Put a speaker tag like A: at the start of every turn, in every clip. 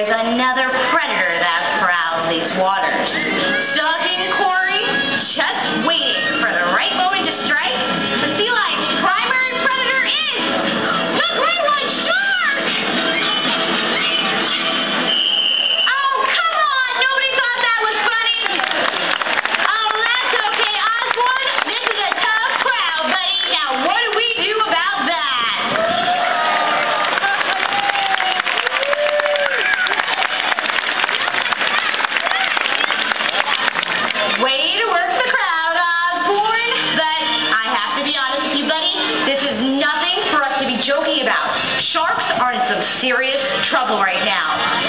A: There's another predator that prowls these waters. serious trouble right now.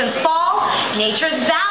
A: nations fall, nature's valley.